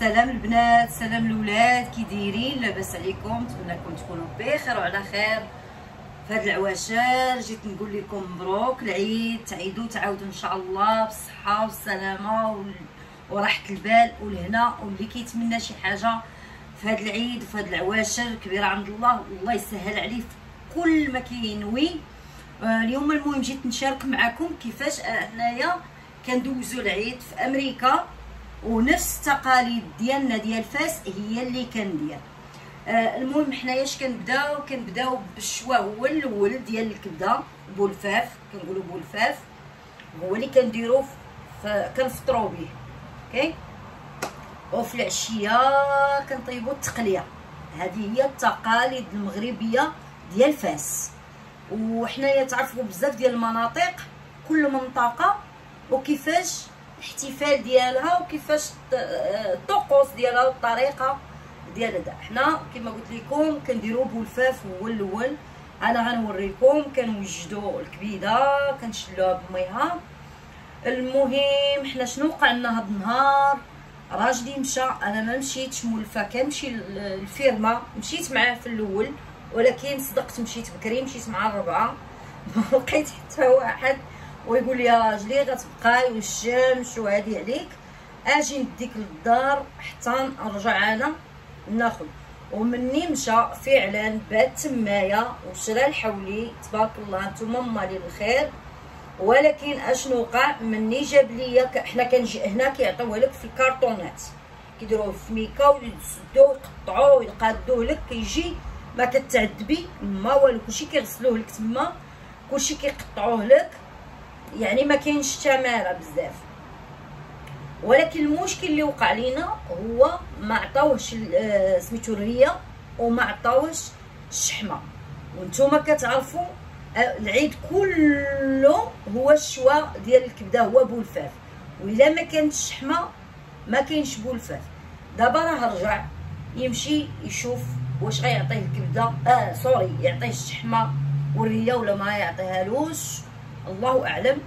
سلام البنات سلام الاولاد كي دايرين لاباس عليكم. نتمنىكم تكونوا بخير وعلى خير. في هاد العواشر جيت نقول لكم مبروك. العيد تعيدوا تعاودوا إن شاء الله بالصحة والسلامة وراحة البال. والهنا واللي كيتمنى شي حاجة في هاد العيد وفي هاد العواشر كبيرة عند الله. والله يسهل عليه في كل ما كينوي. آه، اليوم المهم جيت نشارك معكم كيفاش هنايا كندوزو العيد في أمريكا. ونفس التقاليد ديالنا ديال فاس هي اللي كندير. آه المهم حنايا اش كنبداو؟ كنبداو بالشوا هو الأول ديال الكبدة بولفاف كنقولوا بولفاف. هو اللي كنديرو كنفطرو به okay؟ وفي العشية كنطيبوا التقلية. هذه هي التقاليد المغربية ديال فاس. وحنايا تعرفوا بزاف ديال المناطق كل منطقة وكيفاش الاحتفال ديالها وكيفاش الطقوس ديالها والطريقة ديال هذا. حنا كما قلت لكم كنديروا بولفاف هو الأول. أنا غنوريكم كنوجدوا الكبيدة كنشلوها بميها. المهم حنا شنو وقع لنا هاد النهار؟ راجلي مشى أنا ما مشيتش مولفة كنمشي للفيرما مشيت معاه في الأول ولكن صدقت مشيت بكري مشيت مع الربعة. ما لقيت حتى واحد. ويقول لي يا راجلي غتبقاي والشمس وهادي عليك. أجي نديك للدار حتى نرجع أنا ناخذ. ومني مشى فعلا بات تمايا وشرا الحولي. تبارك الله نتوما مالي الخير ولكن أشنو وقع؟ مني جاب ليا حنا كنجي هنا كيعطيوه لك في الكارطونات. كيديروه في ميكا ويسدوه يقطعوه ويقادوه لك. كيجي ما كتعذبي ما والو كلشي كيغسلوه لك تما. كلشي كيقطعوه لك. يعني ما كاينش تمارة بزاف. ولكن المشكل اللي وقع لينا هو ما عطاوهش آه، سميتو الرية وما عطاوهش الشحمة. وأنتم كتعرفوا آه، العيد كله هو الشوا ديال الكبدة هو بولفاف. وإلا ما كانتش الشحمه ما كاينش بولفاف. دابا راه رجع يمشي يشوف واش غيعطيه الكبدة. آه sorry يعطيه الشحمة والرية ولا ما يعطيهالوش. الله أعلم.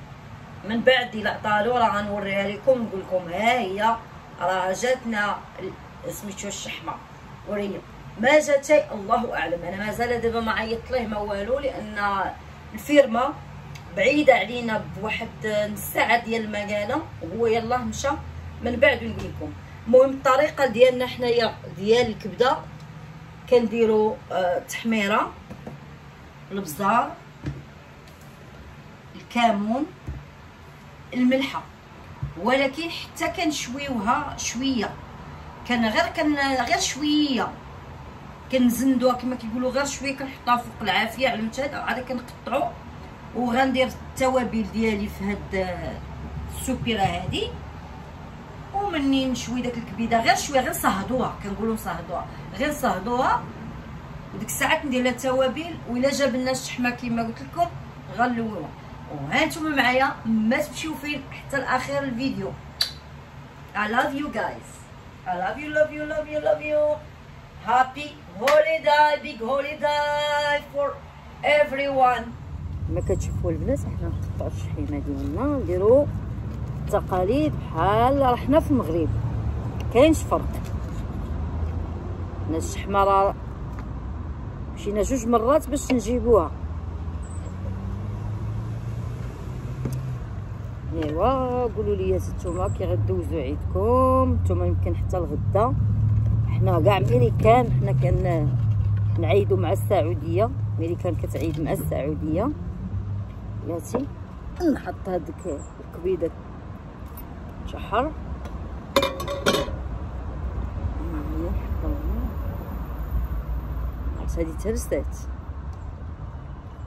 من بعد الا عطالو راه غنوريها لكم نقول لكم ها هي راه جاتنا سميتو الشحمة. وريه ما جاتي الله أعلم. أنا مازال دابا ما عيطت ليه ما والو لأن الفيرما بعيدة علينا بواحد نص ساعه ديال المكانة. وهو يلاه مشى. من بعد نقول لكم. المهم الطريقة ديالنا حنايا ديال الكبدة. كنديروا آه تحميرة البزار. الكمون الملحة ولكن حتى كنشويوها شوية كان غير كان غير شوية كنزندوها كما كيقولوا غير شوية كنحطها فوق العافية على المتاد عاد كنقطعو وغندير التوابل ديالي في هاد السوبيرة هادي ومني نشوي داك الكبيدة غير شوية غير صهدوها كنقولوا صهدوها غير صهدوها وديك الساعات ندير لها التوابل وإلا جاب لنا الشحمه كما قلت لكم غنلويوها وها نتوما معايا ما تمشيو فين حتى لاخر الفيديو. I love you guys. I love you love you love you love you. Happy holiday big holiday for everyone. كما كتشوفوا البنات حنا نقطعوا الشحيمه ديالنا نديرو التقاليد بحال راه حنا في المغرب. كاينش فرق. حنا الشحمه راه مشينا جوج مرات باش نجيبوها. ايوا قولوا لي نتوما كي غدوزو عيدكم. نتوما يمكن حتى الغدا. حنا كاع ميريكان حنا كان نعيدو مع السعودية. ميريكان كتعيد مع السعودية. بلاتي نحط هذيك الكبيدة شحر. هذه ترست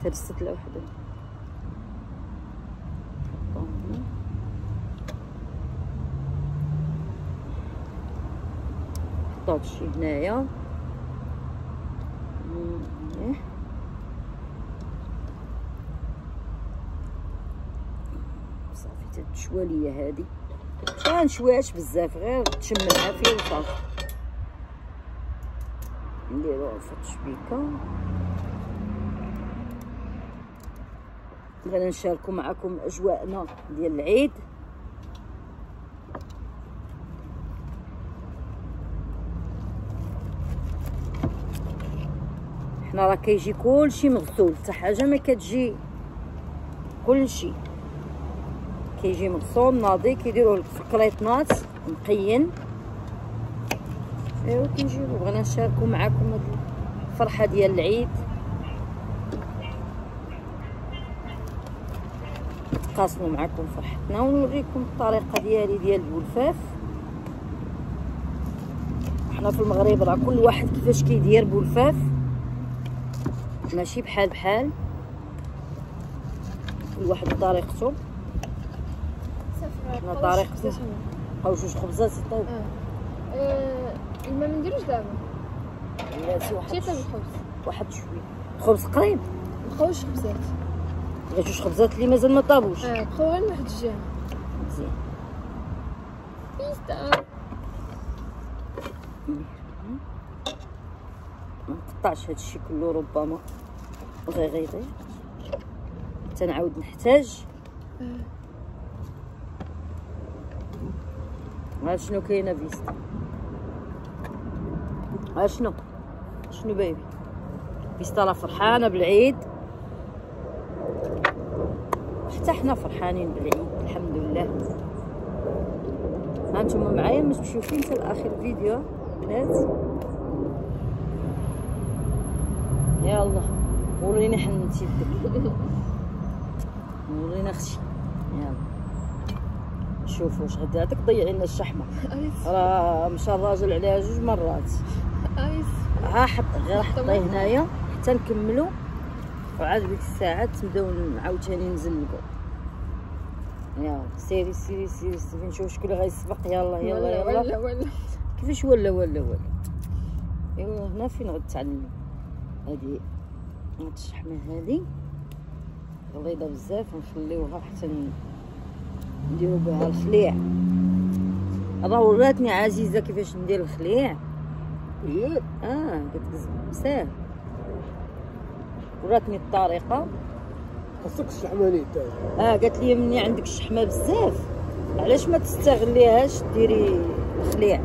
ترست لوحدها. شي هنايا صافي تتشوى ليا هادي ما بزاف غير تشم العافيه وصافي نديروها في التشبيكه بغينا نشاركو معكم اجواءنا ديال العيد حنا راه كيجي كلشي مغسول حتى حاجة ما كتجي. كلشي. كيجي مغسول ناضي كيديروه في الكريطنات مقين. أيوا كنجيبو. بغينا نشاركو معاكم هاد الفرحة ديال العيد. نتقاسموا معكم فرحتنا ونوريكم الطريقة ديالي ديال الولفاف حنا في المغرب راه كل واحد كيفاش كيدير بولفاف. ماشي بحال بحال. كل واحد بطريقته حنا طريقتنا بقاو جوج خبزات يطيب آه ما نديروش دابا. لا سي واحد تيطيب الخبز واحد شوية. خبز قريب. بقاوش خبزات غير جوج خبزات اللي مازال ما طابوش. آه بقاو غير واحد الجهة. مزيان بيستا ما نقطعش هادشي كله ربما غيغيضي تنعاود نحتاج. ها شنو كاينة فيستا ها شنو؟ شنو baby؟ فيستا راه فرحانة بالعيد. حتى حنا فرحانين بالعيد الحمد لله. هانتوما معايا ما تمشيو فين حتى لاخر فيديو. بنات. يلا وريني حنت يدك ورينا أختي. يلا شوفوا واش غدا هذاك ضيعي لنا الشحمة. راه مشى الراجل عليها جوج مرات. ها حط غير حطيه هنايا. حتى نكملو. وعاد ديك الساعات نبداو عاوتاني نزلقو يلا سيري سيري سيري سيري. نشوف شكون اللي غيسبق. يلا يلا يلا ولا ولا كيفاش ولا ولا ولا؟ ايوا هنا فين غتعلم هادي هاد الشحمه هادي. غليظه بزاف نخليوها حتى نديرو بها الخليع. راه وراتني عزيزة كيفاش ندير الخليع. هي آه قلت ساهل وراتني الطريقة. خاصك الشحماني تاعي آه قالت لي مني عندك الشحمه بزاف. علاش ما تستغليهاش ديري الخليع؟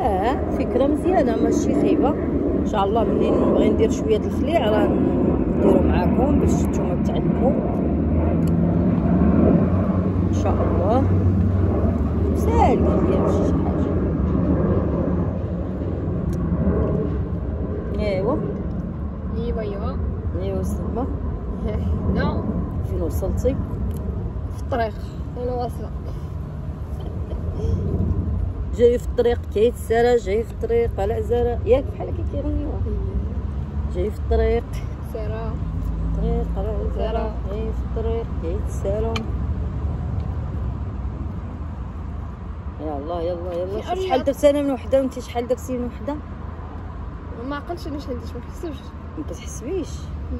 آه فكرة مزيانة ماشي خيبه إن شاء الله ملي نبغي ندير شوية الخليع راه نديرو معاكم باش نتوما تعلموا إن شاء الله. ساهل دير ماشي شي حاجة. إيوا. إيوا إيوا. إيوا سلمى. لا فين وصلتي؟ في الطريق أنا واصله جاي في الطريق كيتسارى جاي في الطريق على عزارة ياك بحال هكا كيغنيوها جاي في الطريق. سيرة طريق على عزارة جاي في الطريق كيتسارى يلا يلا يلا شوف أرياف. شحال درت أنا من وحدة وانت شحال درتي من وحدة؟ ما عقلتش أنا شحال درت ما حسبش. ما كتحسبيش؟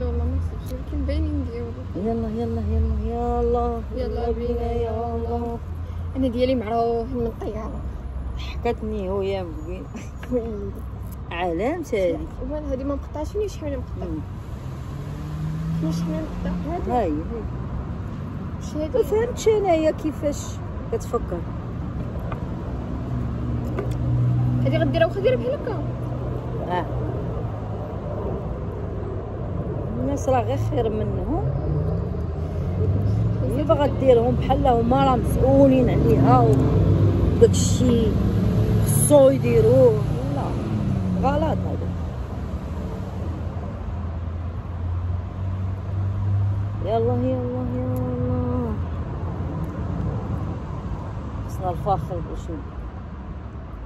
لا والله ما حسبش. ولكن باينين ديالو يلا يلا يلا يلا يلا بينا يا يلا أنا ديالي معروف من الطياره حكاتني هو يا مبين علامة هذيك وين هذه ما مقطعش فيني شحال مقطع فيني شحال مقطع هذه هاي. هاي واش ما هذه فهمتش أنايا كيفاش كتفكر. هذه غديرها واخا ديرها بحال هكا. آه. الناس راه غير خير منهم. اللي باغا ديرهم بحال هما راه مسؤولين عليها وداك الشيء خصو يديروه لا غلط هذا. يلا يلا يلا. خصنا الفاخر باش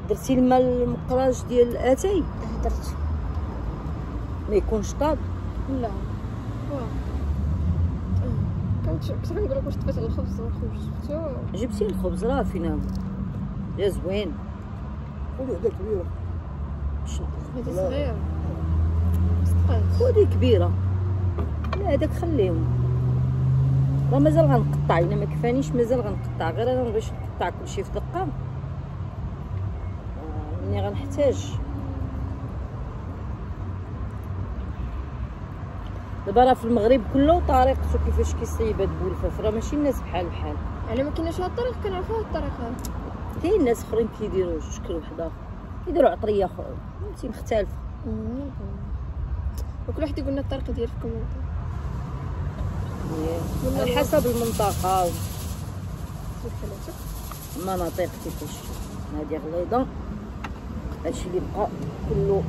درتي الماء المقراج ديال الاتاي هدرت ما يكونش طاب؟ لا. كنت كنت كنقول لك واش طفيت الخبز والخبز. شفتو؟ جبتي الخبز راه فينا. يا زوين. وحده كبيرة. هذه. صغيرة. ودي كبيرة. لا هذاك خليهم. راه مازال غنقطع إلا ما كفانيش مازال غنقطع. غير أنا مبغيش نقطع كلشي في دقة. ملي غنحتاج. دابا راه في المغرب كله طريقته كيفاش كيصيب هاد بولفاف راه ماشي الناس بحال بحال. أنا ما كايناش هاد الطريق كنعرفو هاد الطريق. كاين ناس اخرين كيديروا شكل واحد اخر كيديروا عطرية أخرى. فهمتي؟ مختلفة. وكل واحد يقول لنا الطريقة ديال في. على حسب المنطقة. والحالات والمناطق كيفاش. هادي غليظة هادشي اللي بقى. كله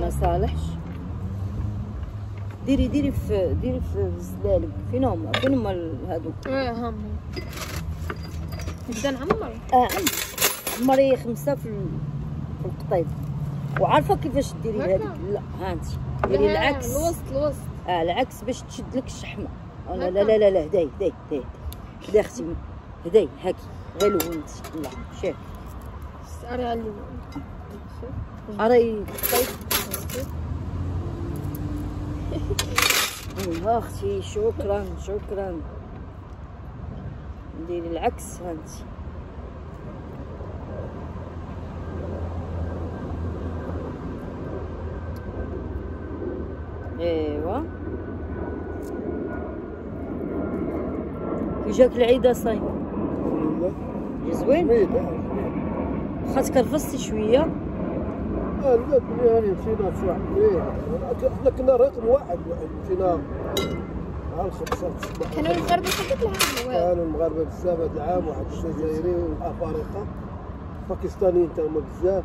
ما صالحش. ديري ديري في ديري في الزلالب. فين هما فين هما هادو؟ آه هم نبدا نعمر؟ آه. عم عمري خمسة في ال- في القطيب. وعارفة كيفاش ديري؟ هاديك لا ها انت. ديري العكس. الوسط الوسط. آه العكس باش تشد لك الشحمة. آه، لا لا لا لا لا هداي هداي هداي هداي أختي هداي هاكي. غير لونت لا شوف اري على اللون راهي ها أختي شكرا شكرا. نديري العكس هانتي. ايوا كي جاك العيد صاي. الحمد لله زوين آه،. واخا تكرفستي شوية. آه لا الدنيا هاني مشينا في واحد. إحنا كنا رقم واحد مشينا الصباح كانوا المغاربه حقت العام. كانوا المغاربة بزاف هاد العام واحد الجزائري والافارقة باكستانيين تا هما بزاف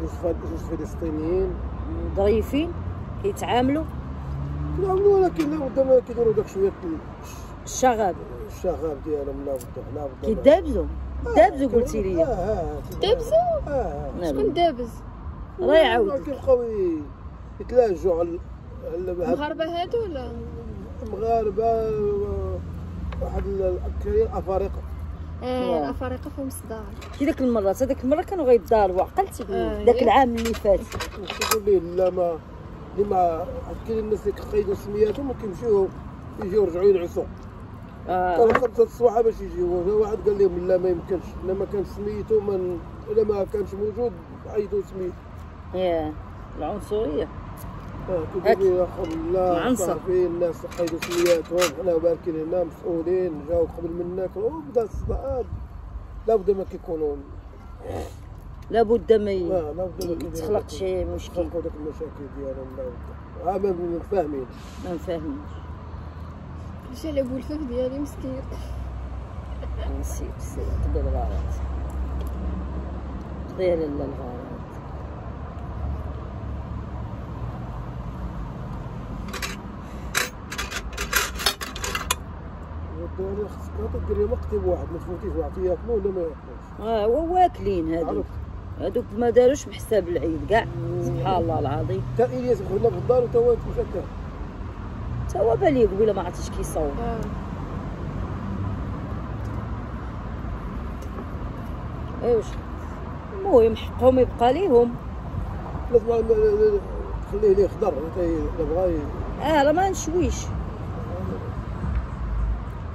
جوج فل- جوج فلسطينيين. ظريفين كيتعاملوا. كنعملوا ولكن لا بد ما كيديروا داك شوية الشغب. الشغاب ديالهم لا بد لا بد كيدابزوا. دابزوا قلتي لي. دابزوا؟ شكون دابز؟ راه يعاود كيبقاو يتلاجوا على المغاربة هادو ولا؟ المغاربه واحد ال- كاين أفارقة. آه. الأفارقة فيهم صداع. كي ديك المرة هذيك المرة كانوا غيتضاربوا عقلتي آه، داك ياك. العام اللي فات. تقول لي لا ما اللي ما كاين الناس اللي كيقيدوا سمياتهم وكيمشيو يجيو يرجعوا ينعسوا. آه. كانوا خمسة الصباح باش يجيو. واحد قال لهم لا ما يمكنش الا ما كان سميتو من الا ما كانش موجود عيدوا سميت ياه العنصرية. خو لا العنصر. صافي الناس قيدوا سمياتهم. حنا باركين هنا مسؤولين. جاو قبل منك. وبدا الصداع لابد ما كيكونوا لابد ما ي- لا لابد ما كيديروا تخلق داك- شي مشكل. يخلقوا داك المشاكل ديالهم. لابد ما فاهمين ما نفهمش كلشي على بولفاف ديالي مسكين. نسيت نسيت. قضي الغارات قضي لالا الغارات والدنيا خصك ديري مكتب واحد ما تفوتيش واحد. ياكلوا ولا ما ياكلوش آه هو واكلين هادوك. عرفت. هادوك ما داروش بحساب العيد كاع. سبحان الله العظيم. تا الياس خدنا في الدار وتا هو مشكل تا هو بالي قبيلة ما عرفتش كيصوب آه. أيوش. المهم حقهم يبقى ليهم. لازم ما- تخليه ليه خضر تا الا بغا ي- آه راه ما نشويش.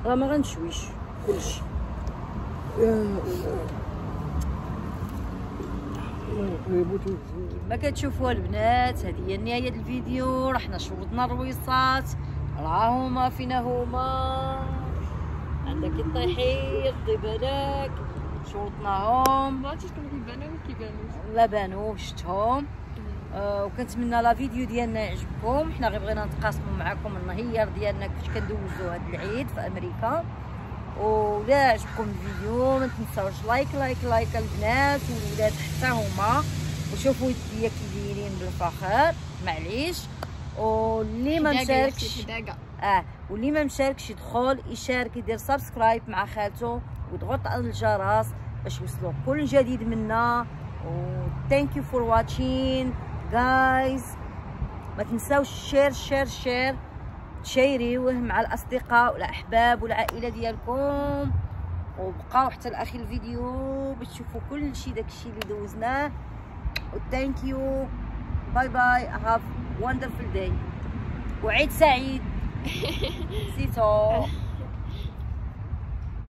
راه ما غنشويش كلشي. ما كتشوفوا البنات هذه هي نهايه الفيديو. رحنا شوطنا الرويصات راه هما فينا هما. عندك الطحين خدي بالك شوطناهم ما عرفتش شكون كيبانو كيبانوش. لا بانوا شفتهم آه وكنتمنى لا فيديو ديالنا يعجبكم. حنا غير بغينا نتقاسموا معكم النهير ديالنا كيفاش كندوزو هاد العيد في أمريكا. ولا عجبكم الفيديو ما تنساوش like like like البنات والولاد حتى هما. وشوفوا يديا كي دايرين بالفخر. معليش. واللي ما مشاركش آه واللي ما مشاركش يدخل يشارك يدير subscribe مع خالته. ويضغط على الجرس باش يوصلوا كل جديد منا. و thank you for watching. Guys. ما تنساوش share share share تشيريوه مع الأصدقاء والاحباب والعائله ديالكم. وبقاو حتى لآخر الفيديو باش تشوفوا كل شيء داكشي اللي دوزناه و thank you. bye bye have wonderful day. وعيد سعيد. سيتو